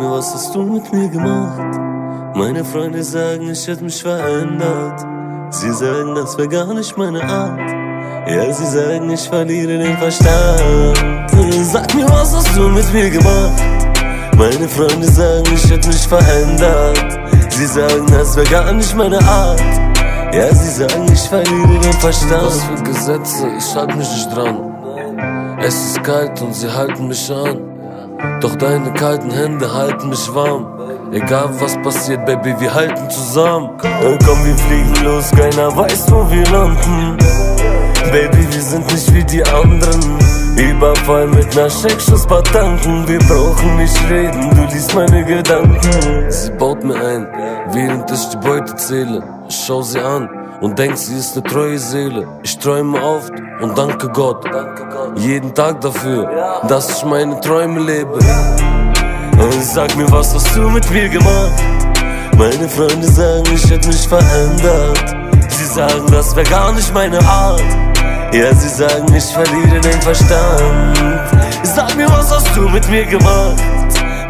mir, was hast du mit mir gemacht? Meine Freunde sagen, ich hätte mich verändert. Sie sagen, das wäre gar nicht meine Art. Ja, sie sagen, ich verliere den Verstand. Sag mir, was hast du mit mir gemacht? Meine Freunde sagen, ich hätte mich verändert. Sie sagen, das wäre gar nicht meine Art. Ja, sie sagen, ich verliere den Verstand. Was für Gesetze, ich halte mich nicht dran. Es ist kalt und sie halten mich an. Doch deine kalten Hände halten mich warm. Egal was passiert, Baby, wir halten zusammen. Komm, wir fliegen los, keiner weiß, wo wir landen. Baby, wir sind nicht wie die anderen. Überfall mit ner paar Tanken. Wir brauchen nicht reden, du liest meine Gedanken. Sie baut mir ein, während ich die Beute zähle. Schau sie an und denk, sie ist ne treue Seele. Ich träume oft und danke Gott. Jeden Tag dafür, dass ich meine Träume lebe. Sag mir, was hast du mit mir gemacht? Meine Freunde sagen, ich hätte mich verändert. Sie sagen, das wäre gar nicht meine Art. Ja, sie sagen, ich verliere den Verstand. Sag mir, was hast du mit mir gemacht?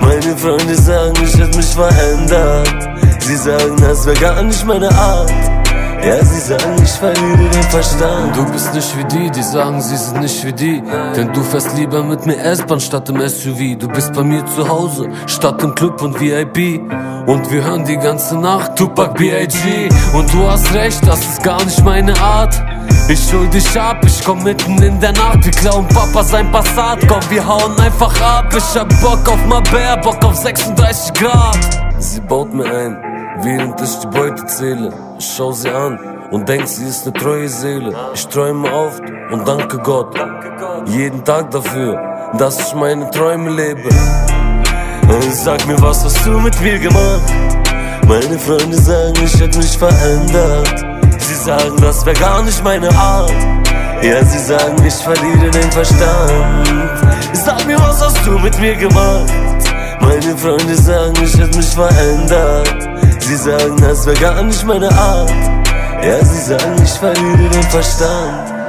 Meine Freunde sagen, ich hätte mich verändert. Sie sagen, das wäre gar nicht meine Art. Ja, sie sagen, ich verliere den Verstand. Du bist nicht wie die, die sagen, sie sind nicht wie die. Denn du fährst lieber mit mir S-Bahn statt im SUV. Du bist bei mir zu Hause, statt im Club und VIP. Und wir hören die ganze Nacht Tupac B.I.G. Und du hast recht, das ist gar nicht meine Art. Ich hol dich ab, ich komm mitten in der Nacht. Wir klauen Papa sein Passat, komm, wir hauen einfach ab. Ich hab Bock auf Mabär, Bock auf 36 Grad. Sie baut mir ein, während ich die Beute zähle. Ich schau sie an und denk, sie ist ne treue Seele. Ich träume oft und danke Gott. Jeden Tag dafür, dass ich meine Träume lebe. Sag mir, was hast du mit mir gemacht? Meine Freunde sagen, ich hätte mich verändert. Sie sagen, das wäre gar nicht meine Art. Ja, sie sagen, ich verliere den Verstand. Sag mir, was hast du mit mir gemacht? Meine Freunde sagen, ich hätte mich verändert. Sie sagen, das wäre gar nicht meine Art. Ja, sie sagen, ich verliere den Verstand.